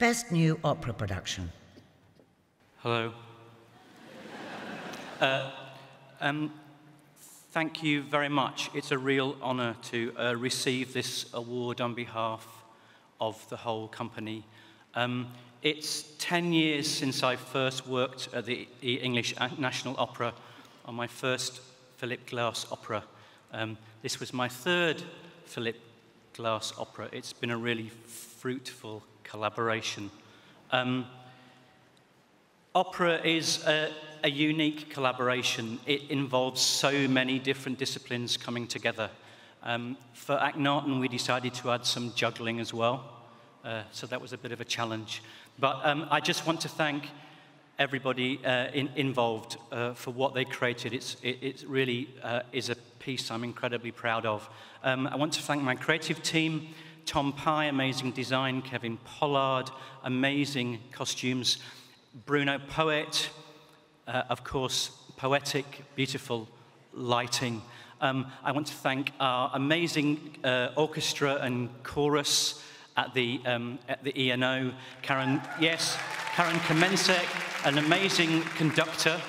Best New Opera Production. Hello. uh, um, thank you very much. It's a real honour to uh, receive this award on behalf of the whole company. Um, it's 10 years since I first worked at the English National Opera on my first Philip Glass opera. Um, this was my third Philip Glass opera. It's been a really fruitful collaboration. Um, opera is a, a unique collaboration. It involves so many different disciplines coming together. Um, for Akhnaten, we decided to add some juggling as well. Uh, so that was a bit of a challenge. But um, I just want to thank everybody uh, in, involved uh, for what they created. It's, it, really uh, is a piece I'm incredibly proud of. Um, I want to thank my creative team, Tom Pye, amazing design, Kevin Pollard, amazing costumes, Bruno Poet, uh, of course, poetic, beautiful lighting. Um, I want to thank our amazing uh, orchestra and chorus, at the, um, at the ENO. Karen, yes, Karen Kamensek, an amazing conductor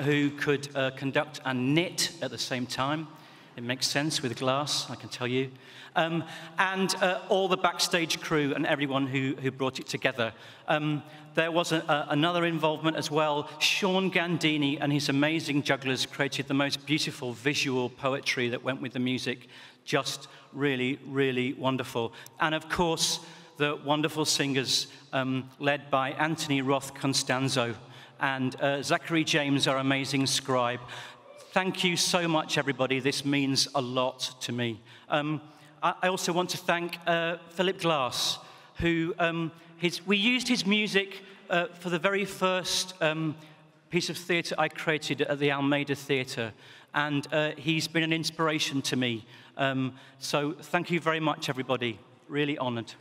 who could uh, conduct and knit at the same time. It makes sense with Glass, I can tell you. Um, and uh, all the backstage crew and everyone who, who brought it together. Um, there was a, a, another involvement as well. Sean Gandini and his amazing jugglers created the most beautiful visual poetry that went with the music. Just really, really wonderful. And of course, the wonderful singers um, led by Anthony Roth Costanzo and uh, Zachary James, our amazing scribe. Thank you so much, everybody. This means a lot to me. Um, I also want to thank uh, Philip Glass, who um, his, we used his music uh, for the very first um, piece of theatre I created at the Almeida Theatre, and uh, he's been an inspiration to me. Um, so thank you very much, everybody. Really honoured.